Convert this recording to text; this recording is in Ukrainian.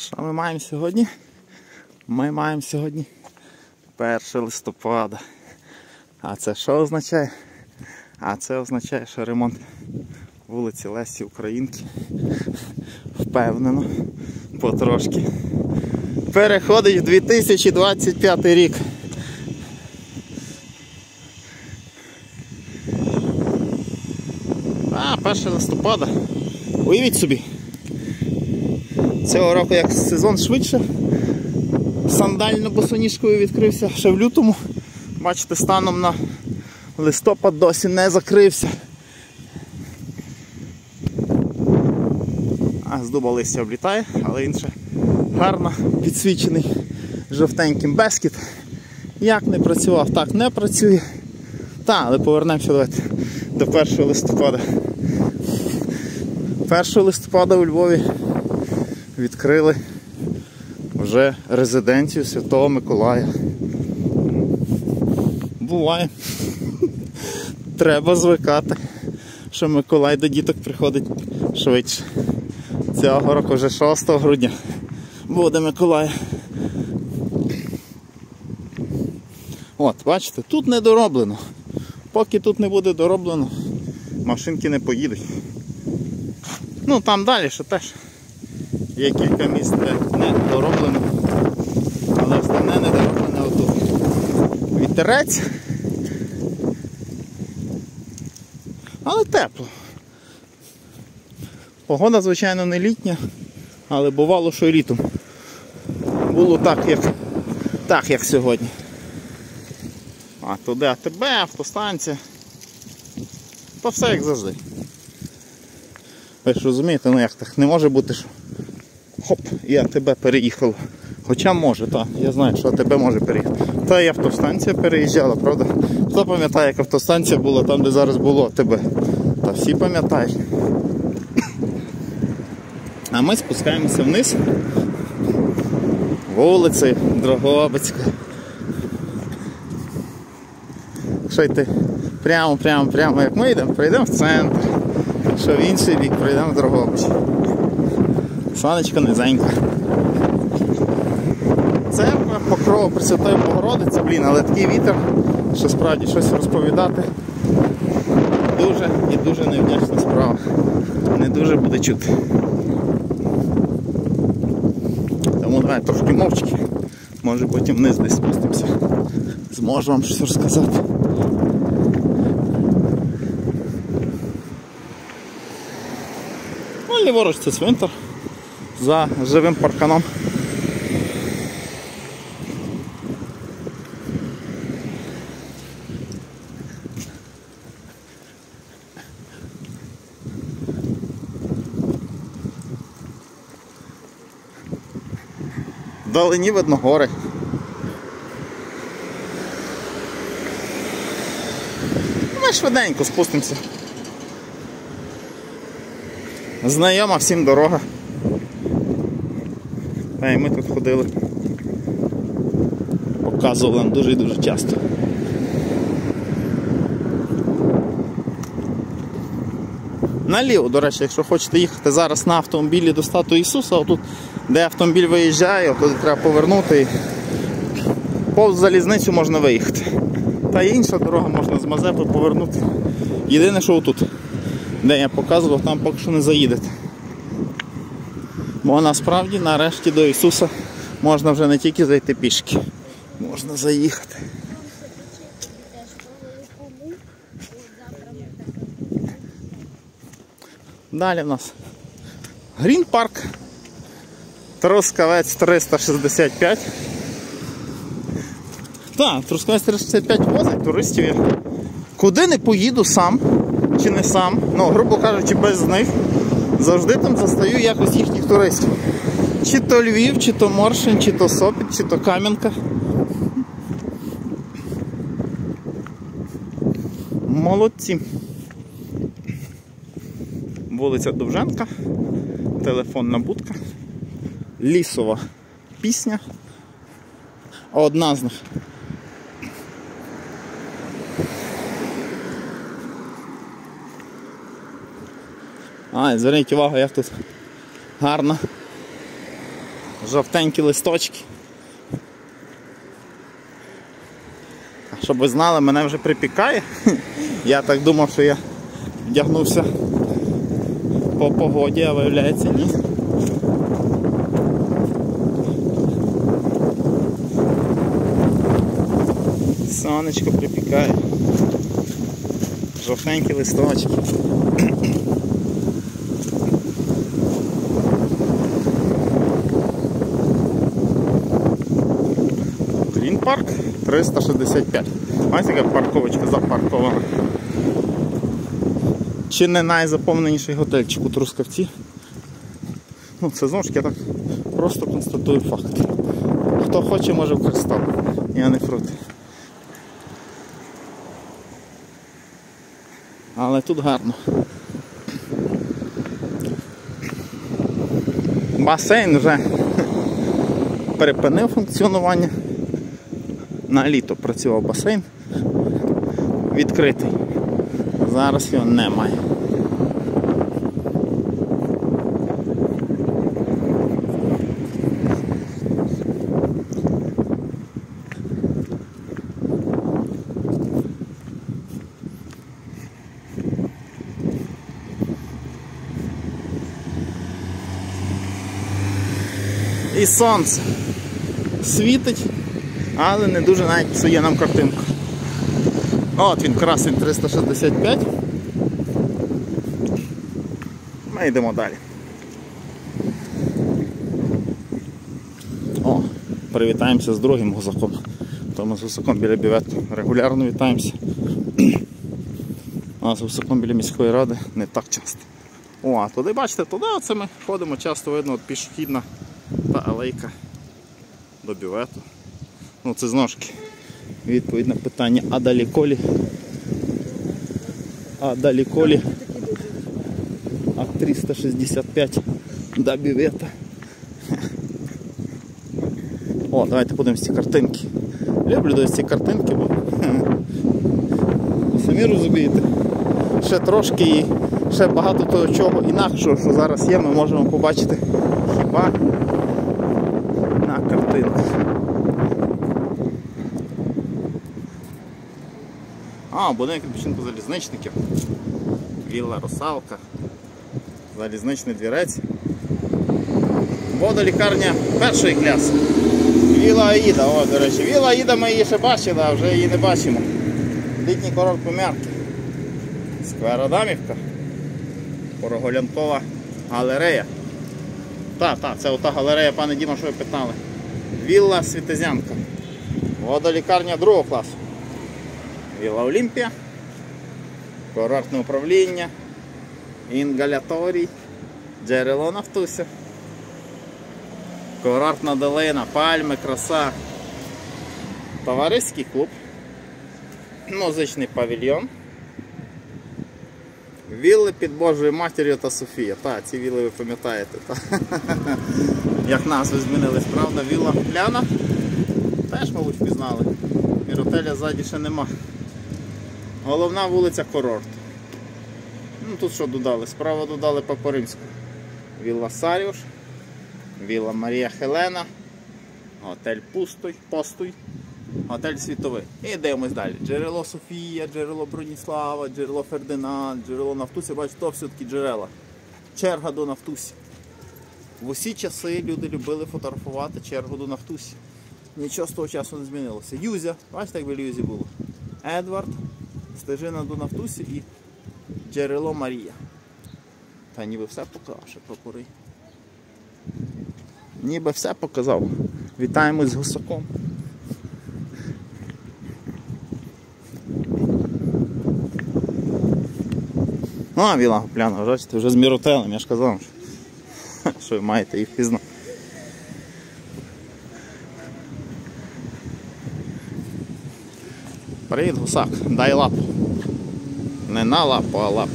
Що ми маємо сьогодні? Ми маємо сьогодні 1 листопада. А це що означає? А це означає, що ремонт вулиці Лесі Українки впевнено потрошки переходить в 2025 рік. А, 1 листопада. Уявіть собі. Цього року як сезон швидше. Сандально босоніжкою відкрився ще в лютому. Бачите, станом на листопад досі не закрився. А з дуба листя облітає, але він ще гарно підсвічений жовтеньким бескіт. Як не працював, так не працює. Та, але повернемося давайте до 1 листопада. 1 листопада у Львові відкрили вже резиденцію Святого Миколая. Буває. Треба звикати, що Миколай до діток приходить швидше. Цього року вже 6 грудня буде Миколай. От, бачите, тут не дороблено. Поки тут не буде дороблено, машинки не поїдуть. Ну там далі ще теж є кілька місць, де не дороблено. Але основне не дороблене отут. Вітерець. Але тепло. Погода, звичайно, не літня, але бувало, що і літом. Було так, як так, як сьогодні. А туди АТБ, автостанція. То все як завжди. Ви ж розумієте, ну як так не може бути, що хоп, і АТБ переїхало. Хоча може, так, я знаю, що АТБ може переїхати. Та і автостанція переїжджала, правда? Хто пам'ятає, як автостанція була там, де зараз було АТБ? Та всі пам'ятають. А ми спускаємося вниз вулиці Дрогобицька. Якщо йти прямо, прямо, прямо, як ми йдемо, прийдемо в центр, що в інший бік прийдемо в Дрогобич. Сонечко низенько. Церква, покрова Пресвятої Богородиці, блін, але такий вітер, що справді щось розповідати. Дуже і дуже невдячна справа. Не дуже буде чути. Тому давай трошки мовчки. Може потім вниз десь спустимося. Зможу вам щось розказати. Ну, ліворуч це цвинтар за живим парканом. Вдалині видно гори. Ми швиденько спустимося. Знайома всім дорога. А і ми тут ходили. Показували нам дуже і дуже часто. Наліво, до речі, якщо хочете їхати зараз на автомобілі до стату Ісуса, отут, де автомобіль виїжджає, туди треба повернути і повз залізницю можна виїхати. Та інша дорога можна з Мазепи повернути. Єдине, що отут, де я показував, там поки що не заїдете. Бо насправді нарешті до Ісуса можна вже не тільки зайти пішки, можна заїхати. Далі в нас Грін парк. Трускавець 365. Так, Трускавець 365 возить туристів. Куди не поїду сам чи не сам, ну, грубо кажучи, без них, завжди там застаю якось їхніх туристів. Чи то Львів, чи то Моршин, чи то Сопіт, чи то Кам'янка. Молодці. Вулиця Довженка, телефонна будка, лісова пісня. Одна з них. А, зверніть увагу, як тут гарно Жовтенькі листочки. Щоб ви знали, мене вже припікає. Я так думав, що я вдягнувся по погоді, а виявляється ні. Сонечко припікає. Жовтенькі листочки. 365. Бачите, яка парковочка запаркована. Чи не найзаповненіший готельчик у Трускавці? Ну, це знову ж я так просто констатую факт. Хто хоче, може в кристал. Я не проти. Але тут гарно. Басейн вже перепинив функціонування. На літо працював басейн відкритий. Зараз його немає. І сонце світить, але не дуже навіть псує нам картинку. От він красень 365. Ми йдемо далі. О, привітаємося з другим гусаком. То ми з гусаком біля бівету регулярно вітаємося. А з гусаком біля міської ради не так часто. О, а туди бачите, туди оце ми ходимо, часто видно от пішохідна та алейка до бівету. Ну це знову ж відповідь на питання, а далі колі? А далі колі? А 365 до бівета. О, давайте подивимось ці картинки. Люблю десь ці картинки, бо самі розумієте. Ще трошки і ще багато того чого інакшого, що зараз є, ми можемо побачити хіба на картинках. А, будинок відпочинку залізничників. Вілла Русалка. Залізничний двірець. Водолікарня першої кляси. Віла Аїда, о, до речі, Віла Аїда ми її ще бачили, а вже її не бачимо. Літній курорт Помярки. Сквер Адамівка. Прогулянкова галерея. Так, так, це ота галерея, пане Діма, що ви питали. Вілла Світезянка. Водолікарня другого класу. Віла Олімпія. Курортне управління. Інгаляторій. Джерело Нафтуся. Курортна долина, пальми, краса. Товариський клуб. Музичний павільйон. Вілли під Божою матір'ю та Софія. Так, ці вілли ви пам'ятаєте. Як назви змінились, правда? Вілла Гляна. Теж, мабуть, впізнали. Міротеля ззаді ще нема. Головна вулиця Курорт. Ну тут що додали? Справа додали Папу Римську. Вілла Саріуш. Вілла Марія Хелена. Готель Пустой, Постуй. Готель Світовий. І дивимось далі. Джерело Софія, джерело Броніслава, джерело Фердинанд, джерело Нафтуся. Бачите, то все-таки джерела. Черга до Нафтусі. В усі часи люди любили фотографувати чергу до Нафтусі. Нічого з того часу не змінилося. Юзя, бачите, як біля Юзі було. Едвард, стежина до Нафтусі і джерело Марія. Та ніби все показав, ще прокурий. Ніби все показав. Вітаємось з гусаком. Ну, а Віла Гопляна, бачите, вже з міротелем, я ж казав, що ви маєте їх пізнати. Привіт, гусак, дай лапу. Не на лапу, а лапу.